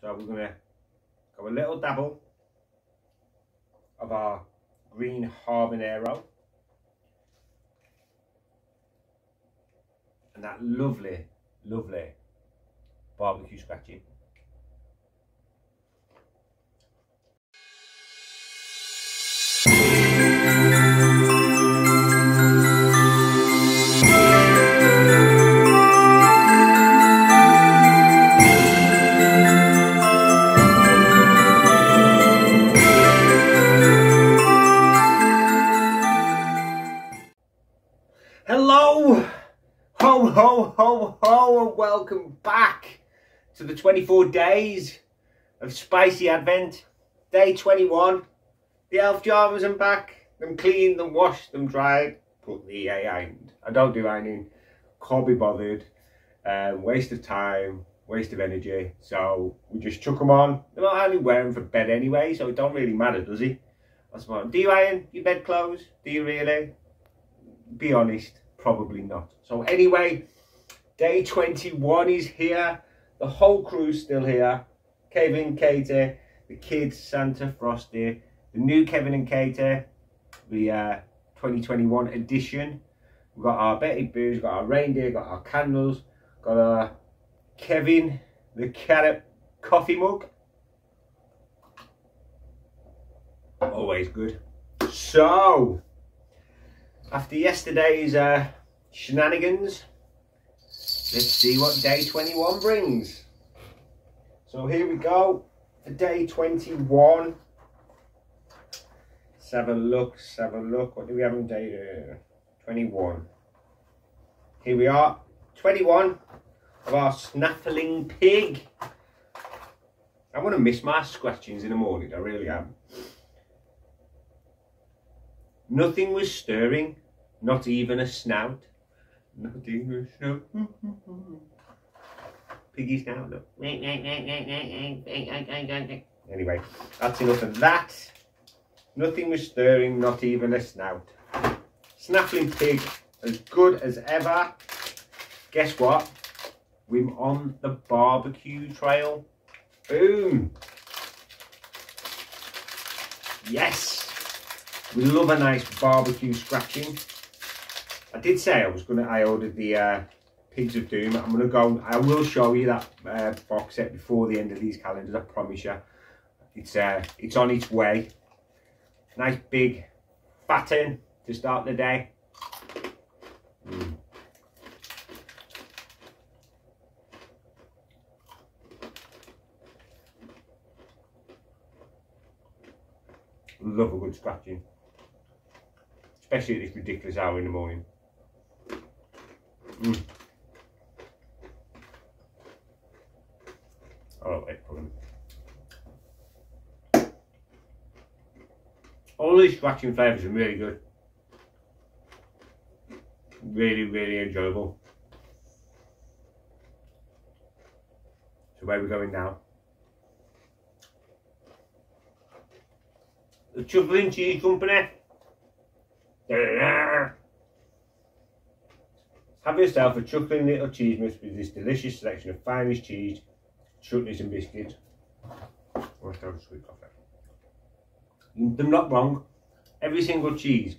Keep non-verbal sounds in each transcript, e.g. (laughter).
So we're going to go a little dabble of our green habanero. And that lovely, lovely barbecue scratching. Hello, ho ho ho ho, and welcome back to the 24 days of spicy advent. Day 21. The elf jarmers are back. Them cleaned, them washed, them dried. Put the ironed. I don't do ironing. Can't be bothered. Um, waste of time, waste of energy. So we just chuck them on. They're not only wearing for bed anyway, so it don't really matter, does it? That's fine. Do you iron your bed clothes? Do you really? Be honest, probably not. So anyway, day 21 is here. The whole crew's still here. Kevin, Katie, the kids, Santa, Frosty, the new Kevin and Katie, the uh, 2021 edition. We've got our Betty Boo's, we've got our reindeer, got our candles, got our Kevin, the carrot coffee mug. Always good. So, after yesterday's uh, shenanigans, let's see what day 21 brings. So here we go for day 21. Let's have a look, let's have a look. What do we have on day uh, 21? Here we are, 21 of our snaffling pig. I'm going to miss my scratchings in the morning, I really am. Nothing was stirring, not even a snout. Nothing was snout. Piggy snout, look. Anyway, that's enough of that. Nothing was stirring, not even a snout. Snaffling pig, as good as ever. Guess what? We're on the barbecue trail. Boom. Yes. We love a nice barbecue scratching. I did say I was gonna. I ordered the uh, Pigs of Doom. I'm gonna go. I will show you that uh, box set before the end of these calendars. I promise you. It's uh, it's on its way. Nice big batten to start the day. Mm. Love a good scratching especially at this ridiculous hour in the morning. Mm. Oh, wait for them. All these scratching flavours are really good. Really, really enjoyable. So where are we going now? The Chuckling Cheese Company. Have yourself a chuckling little cheese mix with this delicious selection of finest cheese, chutneys and biscuits. Or a sweet coffee. They're not wrong. Every single cheese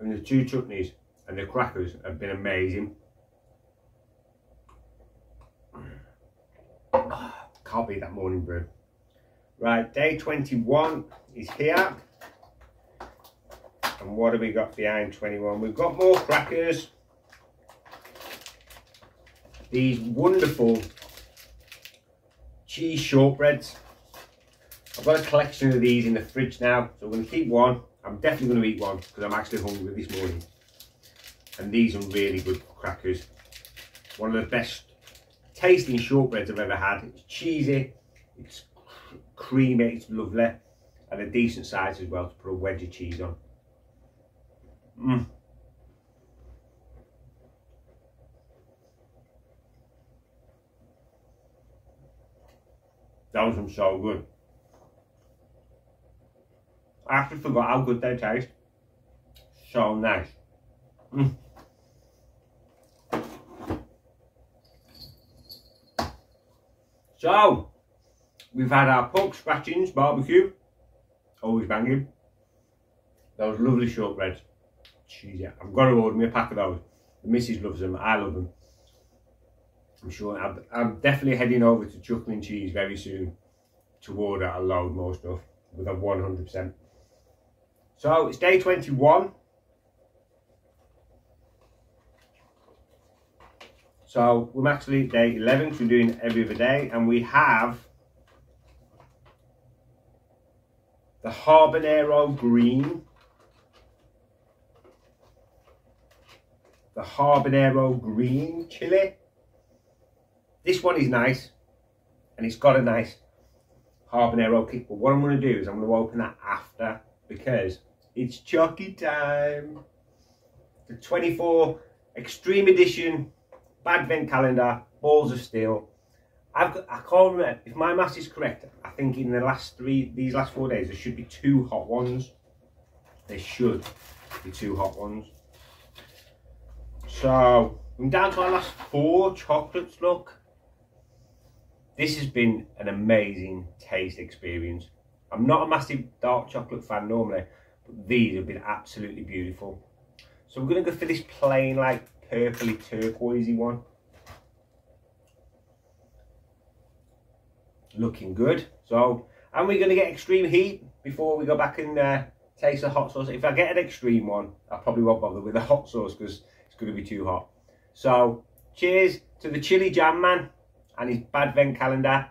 and the two chutneys and the crackers have been amazing. Ah, can't beat that morning brew. Right, day 21 is here. And what have we got behind 21? We've got more crackers. These wonderful cheese shortbreads. I've got a collection of these in the fridge now, so I'm going to keep one. I'm definitely going to eat one because I'm actually hungry this morning. And these are really good crackers. One of the best tasting shortbreads I've ever had. It's cheesy, it's creamy, it's lovely, and a decent size as well to put a wedge of cheese on. Mm. Those are so good. I actually forgot how good they taste. So nice. Mm. So, We've had our pork scratchings, barbecue, always banging. Those lovely shortbreads. Yeah, I've got to order me a pack of those. The missus loves them, I love them. I'm sure I'm, I'm definitely heading over to Chuckling Cheese very soon to order a load more stuff with a 100%. So it's day 21. So we're actually day 11 because we're doing every other day and we have the Habanero Green the Habanero Green chili. This one is nice and it's got a nice habanero kick. But what I'm going to do is I'm going to open that after because it's Chucky time. The 24 Extreme Edition Advent Calendar Balls of Steel. I've got, I can't remember if my math is correct. I think in the last three, these last four days, there should be two hot ones. There should be two hot ones. So I'm down to our last four chocolates. Look, this has been an amazing taste experience. I'm not a massive dark chocolate fan normally, but these have been absolutely beautiful. So we're going to go for this plain, like, purpley turquoisey one. Looking good. So, and we're going to get extreme heat before we go back and uh, taste the hot sauce. If I get an extreme one, I probably won't bother with the hot sauce because going to be too hot. So, cheers to the chili jam man and his Bad Vent calendar.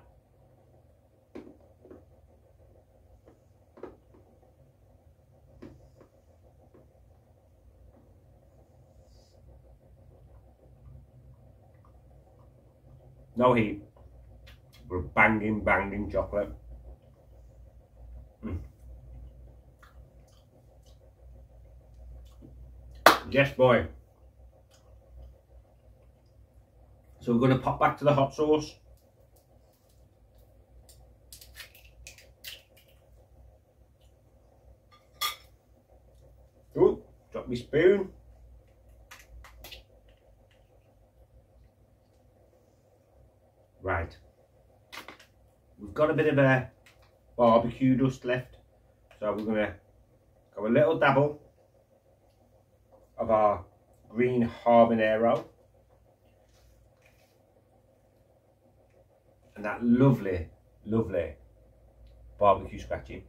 No heat. We're banging, banging chocolate. Mm. Yes, boy. So we're going to pop back to the hot sauce. Ooh, drop my spoon. Right. We've got a bit of a barbecue dust left. So we're going to go a little dabble of our green habanero. And that lovely, lovely barbecue scratching.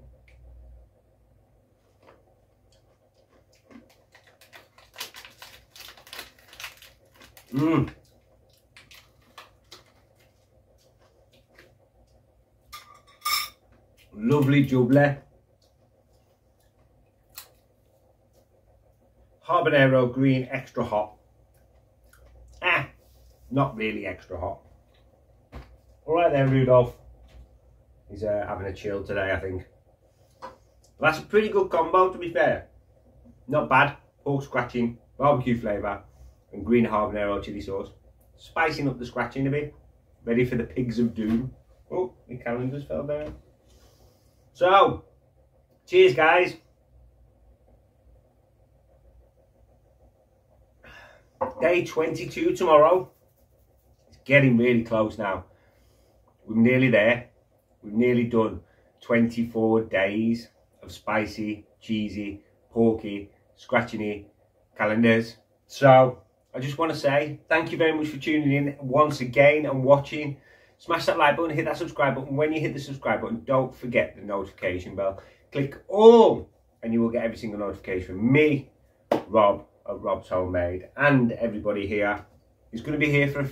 Mmm. Lovely jubbly. Habanero green extra hot. Ah, not really extra hot. All right then, Rudolph. He's uh, having a chill today, I think. That's a pretty good combo, to be fair. Not bad. Pork scratching, barbecue flavour, and green habanero chili sauce. Spicing up the scratching a bit. Ready for the pigs of doom. Oh, the calendars fell down. So, cheers, guys. Day 22 tomorrow. It's getting really close now. We're nearly there. We've nearly done 24 days of spicy, cheesy, porky, scratching calendars. So I just want to say thank you very much for tuning in once again and watching. Smash that like button, hit that subscribe button. When you hit the subscribe button, don't forget the notification bell. Click all and you will get every single notification from me, Rob of Rob's Homemade, and everybody here. He's going to be here for a,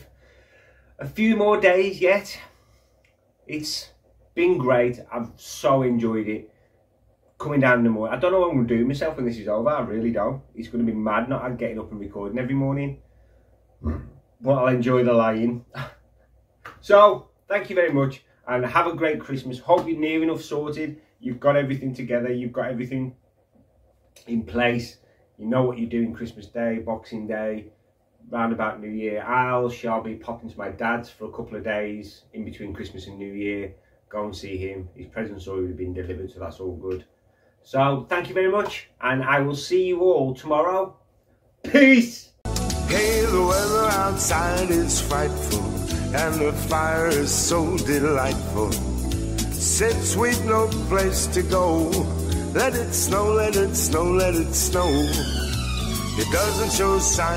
a few more days yet. It's been great. I've so enjoyed it. Coming down in the morning. I don't know what I'm going to do myself when this is over. I really don't. It's going to be mad not getting up and recording every morning. Hmm. But I'll enjoy the lying. (laughs) so, thank you very much. And have a great Christmas. Hope you're near enough sorted. You've got everything together. You've got everything in place. You know what you're doing Christmas Day, Boxing Day, round about New Year, Al shall be popping to my dad's for a couple of days in between Christmas and New Year. Go and see him. His present's already been delivered, so that's all good. So thank you very much, and I will see you all tomorrow. Peace! Hey, the weather outside is frightful, and the fire is so delightful. since we've no place to go. Let it snow, let it snow, let it snow. It doesn't show signs.